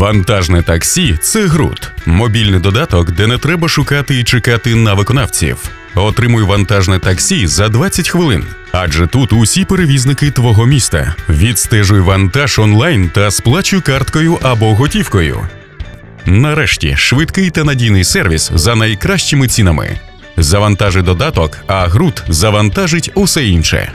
Вантажне таксі це груд, мобільний додаток, де не треба шукати і чекати на виконавців. Отримуй вантажне таксі за 20 хвилин. Адже тут усі перевізники твого міста. Відстежуй вантаж онлайн та сплачуй карткою або готівкою. Нарешті швидкий та надійний сервіс за найкращими цінами. Завантажи додаток, а груд завантажить усе інше.